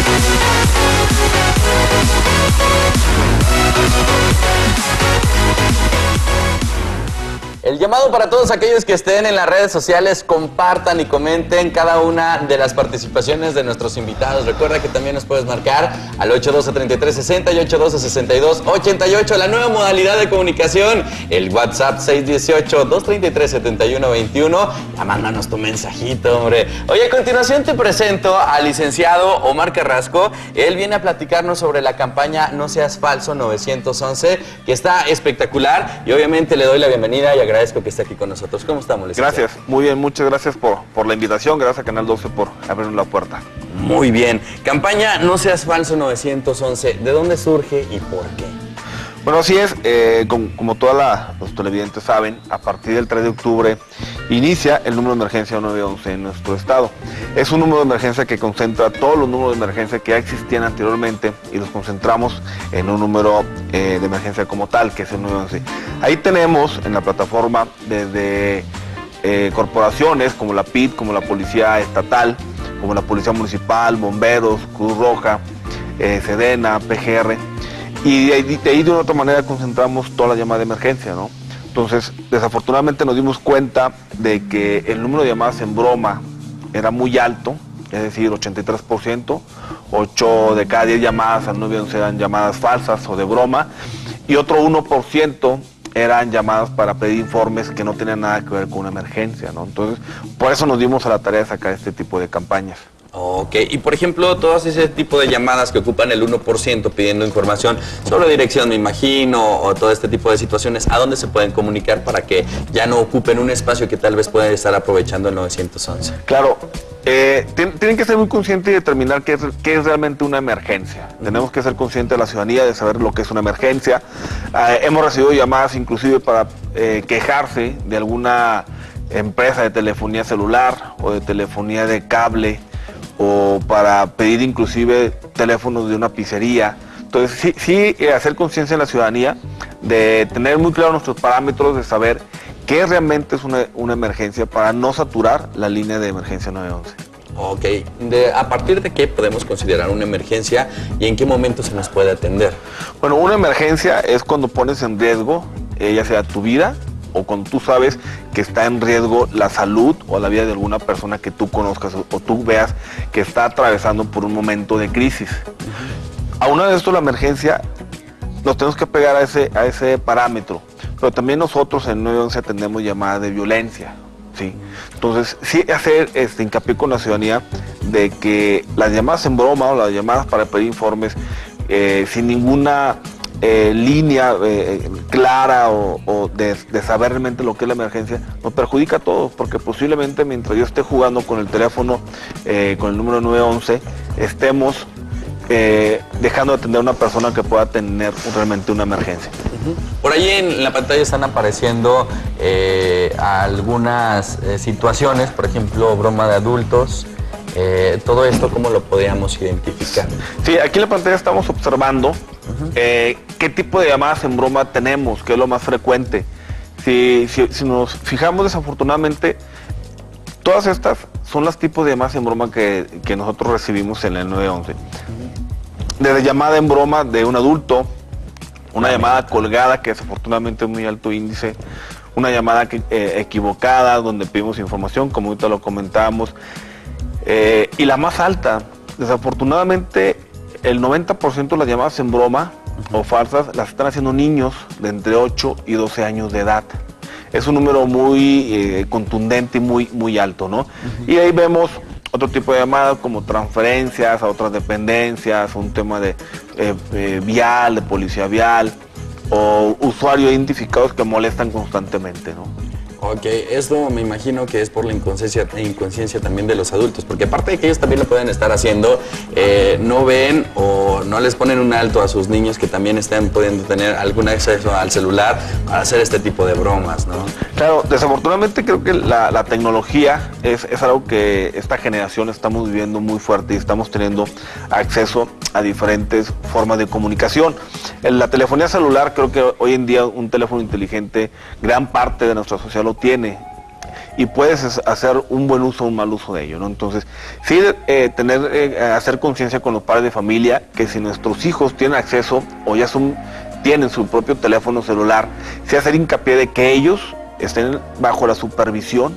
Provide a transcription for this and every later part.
El llamado para todos aquellos que estén en las redes sociales, compartan y comenten cada una de las participaciones de nuestros invitados. Recuerda que también nos puedes marcar al 823360 y 826288, la nueva modalidad de comunicación, el WhatsApp 618-233-7121. Ya mándanos tu mensajito, hombre. Oye, a continuación te presento al licenciado Omar Carrasco. Él viene a platicarnos sobre la campaña No Seas Falso 911, que está espectacular y obviamente le doy la bienvenida y agradezco que esté aquí con nosotros. ¿Cómo estamos, licenciado? Gracias, muy bien, muchas gracias por, por la invitación, gracias a Canal 12 por abrirnos la puerta. Muy bien. Campaña No Seas Falso 911, ¿de dónde surge y por qué? Bueno, así es, eh, com- como, todos los televidentes saben, a partir del 3 de octubre inicia el número de emergencia 911 en nuestro estado. Es un número de emergencia que concentra todos los números de emergencia que ya existían anteriormente y los concentramos en un número eh, de emergencia como tal, que es el 911. Ahí tenemos en la plataforma desde eh, corporaciones como la PIT, como la Policía Estatal, como la Policía Municipal, Bomberos, Cruz Roja, eh, Sedena, PGR, y de de ahí de una otra manera concentramos toda la llamada de emergencia, ¿no? Entonces, desafortunadamente nos dimos cuenta de que el número de llamadas en broma era muy alto, es decir, 83%, 8 de cada 10 llamadas al 911 eran llamadas falsas o de broma, y otro 1% eran llamadas para pedir informes que no tenían nada que ver con una emergencia, ¿no? Entonces, por eso nos dimos a la tarea de sacar este tipo de campañas. Ok, y por ejemplo, todas ese tipo de llamadas que ocupan el 1% pidiendo información sobre dirección, me imagino, o todo este tipo de situaciones, ¿a dónde se pueden comunicar para que ya no ocupen un espacio que tal vez pueden estar aprovechando el 911? Claro, eh, tien- tienen que ser muy conscientes y determinar qué es, qué es realmente una emergencia. Tenemos que ser conscientes de la ciudadanía, de saber lo que es una emergencia. Ah, hemos recibido llamadas inclusive para eh, quejarse de alguna empresa de telefonía celular o de telefonía de cable o para pedir inclusive teléfonos de una pizzería. Entonces, sí, sí eh, hacer conciencia en la ciudadanía, de tener muy claro nuestros parámetros, de saber qué realmente es una, una emergencia para no saturar la línea de emergencia 911. Ok, de, ¿a partir de qué podemos considerar una emergencia y en qué momento se nos puede atender? Bueno, una emergencia es cuando pones en riesgo, eh, ya sea tu vida o cuando tú sabes que está en riesgo la salud o la vida de alguna persona que tú conozcas o, tú veas que está atravesando por un momento de crisis. A una de esto la emergencia nos tenemos que pegar a ese, a ese parámetro, pero también nosotros en 911 atendemos llamadas de violencia. ¿sí? Entonces, sí hacer este, hincapié con la ciudadanía de que las llamadas en broma o las llamadas para pedir informes eh, sin ninguna eh, línea eh, clara o, de, saber realmente lo que es la emergencia nos perjudica a todos, porque posiblemente mientras yo esté jugando con el teléfono, eh, con el número 911, estemos eh, dejando de atender a una persona que pueda tener realmente una emergencia. Por ahí en la pantalla están apareciendo eh, algunas eh, situaciones, por ejemplo, broma de adultos. Eh, todo esto, ¿cómo lo podríamos identificar? Sí, aquí en la pantalla estamos observando eh, qué tipo de llamadas en broma tenemos, qué es lo más frecuente. Si, si- si nos fijamos desafortunadamente, todas estas son los tipos de llamadas en broma que, que nosotros recibimos en el 911. Desde llamada en broma de un adulto, una llamada colgada que desafortunadamente es muy alto índice, una llamada que- eh, equivocada donde pedimos información, como ahorita lo comentábamos, eh, y la más alta, desafortunadamente, el 90% de las llamadas en broma o falsas las están haciendo niños de entre 8 y 12 años de edad. Es un número muy eh, contundente y muy, muy alto, ¿no? Y ahí vemos otro tipo de llamadas como transferencias a otras dependencias, un tema de eh, eh, vial, de policía vial, o usuarios identificados que molestan constantemente, ¿no? Ok, esto me imagino que es por la inconsciencia, inconsciencia también de los adultos, porque aparte de que ellos también lo pueden estar haciendo, eh, no ven o no les ponen un alto a sus niños que también estén pudiendo tener algún acceso al celular para hacer este tipo de bromas, ¿no? Claro, desafortunadamente creo que la, la tecnología es, es algo que esta generación estamos viviendo muy fuerte y estamos teniendo acceso a diferentes formas de comunicación. En la telefonía celular creo que hoy en día un teléfono inteligente, gran parte de nuestra sociedad tiene. y puedes hacer un buen uso o un mal uso de ello, ¿no? Entonces, sí eh, tener, eh, hacer conciencia con los padres de familia que si nuestros hijos tienen acceso o ya son, tienen su propio teléfono celular, sí hacer hincapié de que ellos estén bajo la supervisión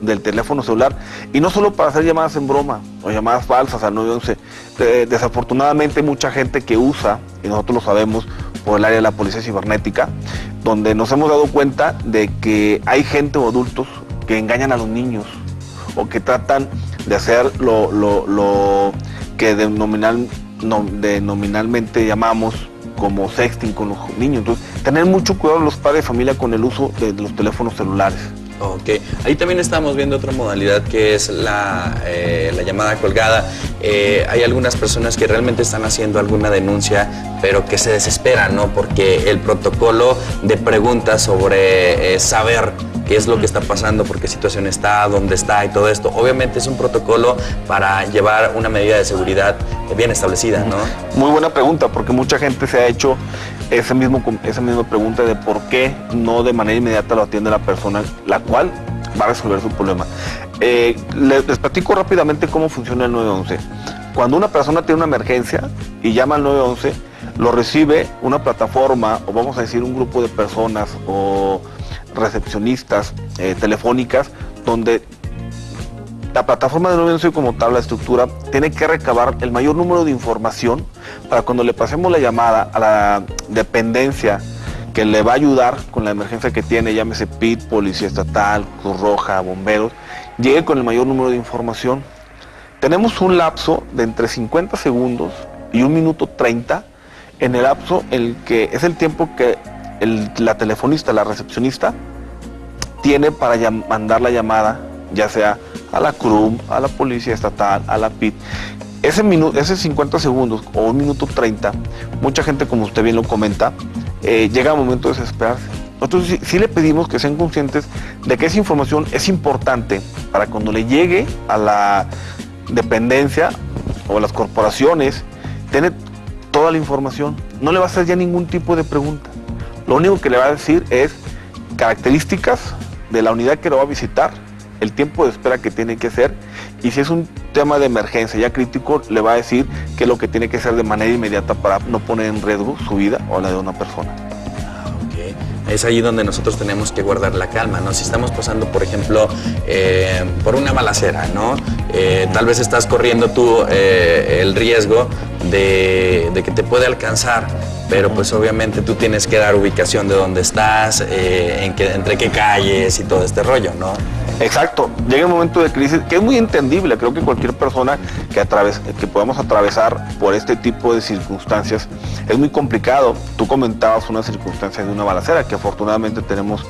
del teléfono celular y no solo para hacer llamadas en broma o llamadas falsas al 911. desafortunadamente hay mucha gente que usa, y nosotros lo sabemos por el área de la policía cibernética, donde nos hemos dado cuenta de que hay gente o adultos que engañan a los niños o que tratan de hacer lo, que denominal, denominalmente llamamos como sexting con los niños. Entonces, tener mucho cuidado los padres de familia con el uso de los teléfonos celulares. Ok, ahí también estamos viendo otra modalidad que es la, eh, llamada colgada. Eh, hay algunas personas que realmente están haciendo alguna denuncia, pero que se desesperan, ¿no? Porque el protocolo de preguntas sobre eh, saber qué es lo que está pasando, por qué situación está, dónde está y todo esto, obviamente es un protocolo para llevar una medida de seguridad bien establecida, ¿no? Muy buena pregunta, porque mucha gente se ha hecho ese mismo, esa misma pregunta de por qué no de manera inmediata lo atiende la persona, la cual va a resolver su problema. Eh, les, platico rápidamente cómo funciona el 911. Cuando una persona tiene una emergencia y llama al 911, lo recibe una plataforma o vamos a decir un grupo de personas o recepcionistas eh, telefónicas donde la plataforma de 911 como tal, la estructura, tiene que recabar el mayor número de información para cuando le pasemos la llamada a la dependencia que le va a ayudar con la emergencia que tiene, llámese PIT, Policía Estatal, Cruz Roja, Bomberos, llegue con el mayor número de información. Tenemos un lapso de entre 50 segundos y un minuto 30 en el lapso el que es el tiempo que la telefonista, la recepcionista, tiene para mandar la llamada, ya sea a la CRUM, a la Policía Estatal, a la PIT. Ese, minuto, ese 50 segundos o un minuto 30, mucha gente, como usted bien lo comenta, eh, llega un momento de desesperarse. Nosotros sí, le pedimos que sean conscientes de que esa información es importante para cuando le llegue a la dependencia o a las corporaciones, tener toda la información. No le va a hacer ya ningún tipo de pregunta. Lo único que le va a decir es características de la unidad que lo va a visitar, el tiempo de espera que tiene que hacer y si es un tema de emergencia ya crítico, le va a decir qué es lo que tiene que hacer de manera inmediata para no poner en riesgo su vida o la de una persona. Ah, es ahí donde nosotros tenemos que guardar la calma, ¿no? Si estamos pasando, por ejemplo, eh, por una balacera, ¿no? Eh, tal vez estás corriendo tú eh, el riesgo de, que te puede alcanzar, pero pues obviamente tú tienes que dar ubicación de dónde estás, en entre qué calles y todo este rollo, ¿no? Exacto, llega un momento de crisis que es muy entendible, creo que cualquier persona que, que podamos atravesar por este tipo de circunstancias es muy complicado. Tú comentabas una circunstancia de una balacera, que afortunadamente tenemos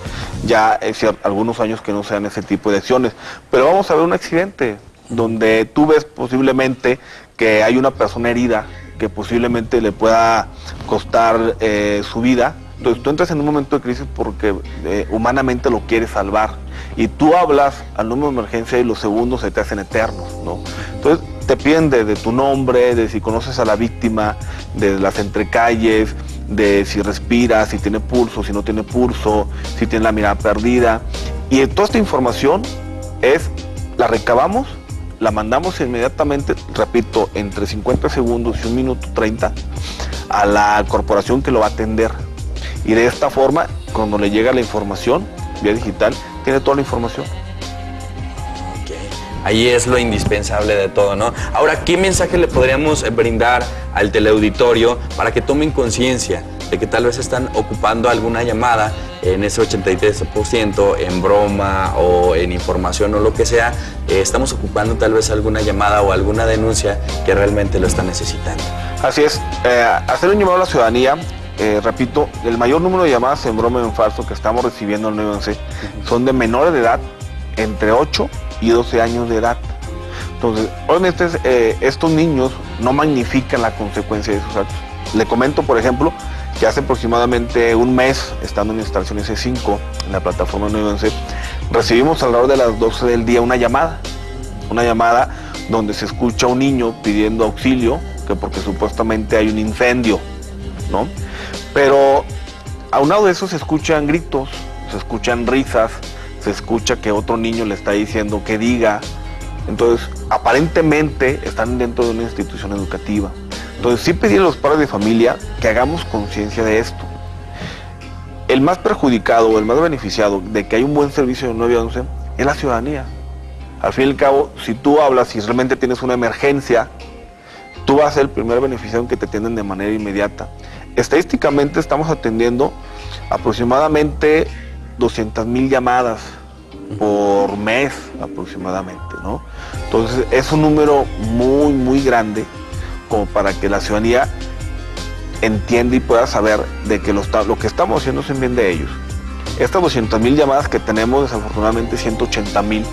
ya eh, algunos años que no sean ese tipo de acciones, pero vamos a ver un accidente donde tú ves posiblemente que hay una persona herida que posiblemente le pueda costar eh, su vida. Entonces tú entras en un momento de crisis porque eh, humanamente lo quieres salvar y tú hablas al número de emergencia y los segundos se te hacen eternos, ¿no? Entonces te piden de, tu nombre, de si conoces a la víctima, de las entrecalles, de si respira, si tiene pulso, si no tiene pulso, si tiene la mirada perdida. Y toda esta información es, la recabamos, la mandamos inmediatamente, repito, entre 50 segundos y un minuto 30 a la corporación que lo va a atender. Y de esta forma, cuando le llega la información vía digital, tiene toda la información. Ahí es lo indispensable de todo, ¿no? Ahora, ¿qué mensaje le podríamos brindar al teleauditorio para que tomen conciencia de que tal vez están ocupando alguna llamada en ese 83% en broma o en información o lo que sea, eh, estamos ocupando tal vez alguna llamada o alguna denuncia que realmente lo está necesitando. Así es, eh, hacer un llamado a la ciudadanía eh, repito, el mayor número de llamadas en broma en falso que estamos recibiendo en 911 son de menores de edad, entre 8 y 12 años de edad. Entonces, obviamente eh, estos niños no magnifican la consecuencia de sus actos. Le comento, por ejemplo, que hace aproximadamente un mes, estando en instalación S5, en la plataforma 911, recibimos alrededor de las 12 del día una llamada. Una llamada donde se escucha a un niño pidiendo auxilio, que porque supuestamente hay un incendio, ¿no? Pero aunado de eso se escuchan gritos, se escuchan risas, se escucha que otro niño le está diciendo que diga. Entonces, aparentemente están dentro de una institución educativa. Entonces, sí pedir a los padres de familia que hagamos conciencia de esto. El más perjudicado o el más beneficiado de que hay un buen servicio de 911 es la ciudadanía. Al fin y al cabo, si tú hablas y realmente tienes una emergencia, tú vas a ser el primer beneficiario en que te atienden de manera inmediata. Estadísticamente estamos atendiendo aproximadamente 200 mil llamadas por mes aproximadamente, ¿no? Entonces es un número muy, muy grande como para que la ciudadanía entienda y pueda saber de que lo, lo que estamos haciendo es en bien de ellos. Estas 200 mil llamadas que tenemos, desafortunadamente 180 mil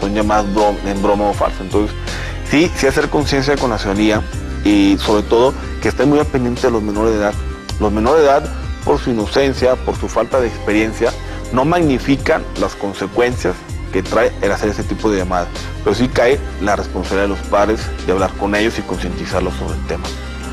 son llamadas en broma o falsa. Entonces, sí, sí hacer conciencia con la ciudadanía y sobre todo que estén muy al pendiente de los menores de edad. Los menores de edad, por su inocencia, por su falta de experiencia, no magnifican las consecuencias que trae el hacer ese tipo de llamadas, pero sí cae la responsabilidad de los padres de hablar con ellos y concientizarlos sobre el tema.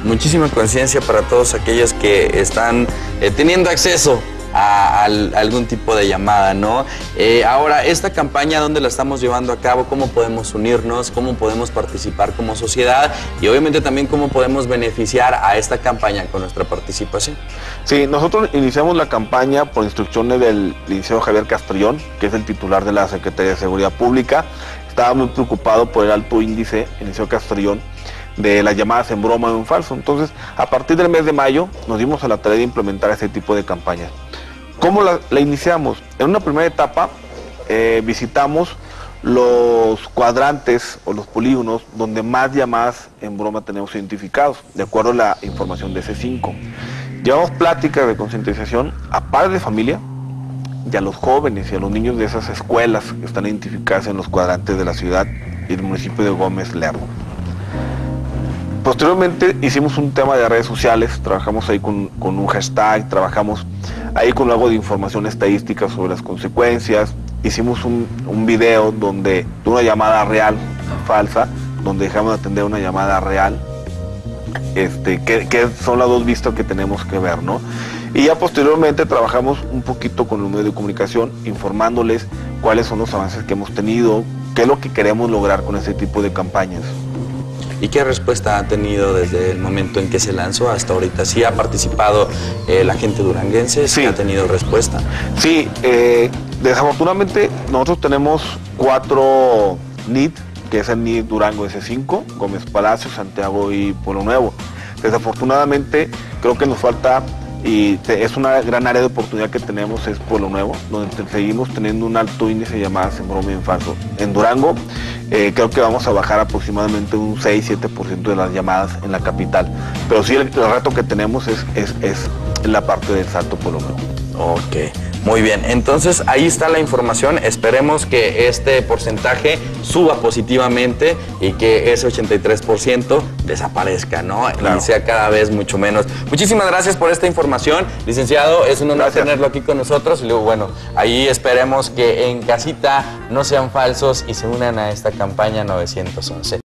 Muchísima conciencia para todos aquellos que están eh, teniendo acceso a, algún tipo de llamada, ¿no? Eh, ahora, esta campaña, ¿dónde la estamos llevando a cabo? ¿Cómo podemos unirnos? ¿Cómo podemos participar como sociedad? Y obviamente también cómo podemos beneficiar a esta campaña con nuestra participación. Sí, nosotros iniciamos la campaña por instrucciones del licenciado Javier Castrillón, que es el titular de la Secretaría de Seguridad Pública. Estaba muy preocupado por el alto índice, el licenciado Castrillón, de las llamadas en broma o en falso. Entonces, a partir del mes de mayo, nos dimos a la tarea de implementar ese tipo de campañas. ¿Cómo la, iniciamos? En una primera etapa eh, visitamos los cuadrantes o los polígonos donde más llamadas en broma tenemos identificados, de acuerdo a la información de C5. Llevamos pláticas de concientización a padres de familia y a los jóvenes y a los niños de esas escuelas que están identificadas en los cuadrantes de la ciudad y del municipio de Gómez Lerdo. Posteriormente hicimos un tema de redes sociales, trabajamos ahí con, un hashtag, trabajamos ahí con algo de información estadística sobre las consecuencias, hicimos un, video donde, de una llamada real, falsa, donde dejamos de atender una llamada real, este, que, son las dos vistas que tenemos que ver, ¿no? Y ya posteriormente trabajamos un poquito con los medios de comunicación, informándoles cuáles son los avances que hemos tenido, qué es lo que queremos lograr con ese tipo de campañas. ¿Y qué respuesta ha tenido desde el momento en que se lanzó hasta ahorita? ¿Sí ha participado eh, la gente duranguense? ¿Sí, ha tenido respuesta? Sí, eh, desafortunadamente nosotros tenemos cuatro NIT, que es el NIT Durango S5, Gómez Palacio, Santiago y Pueblo Nuevo. Desafortunadamente creo que nos falta y es una gran área de oportunidad que tenemos es Pueblo Nuevo, donde seguimos teniendo un alto índice de llamadas en broma y en falso. En Durango eh, creo que vamos a bajar aproximadamente un 6-7% de las llamadas en la capital, pero sí el, reto que tenemos es, es, es la parte del Salto Pueblo Nuevo. Ok. Muy bien, entonces ahí está la información. Esperemos que este porcentaje suba positivamente y que ese 83% desaparezca, ¿no? Y sea cada vez mucho menos. Muchísimas gracias por esta información, licenciado. Es un honor tenerlo aquí con nosotros. Y luego, bueno, ahí esperemos que en casita no sean falsos y se unan a esta campaña 911.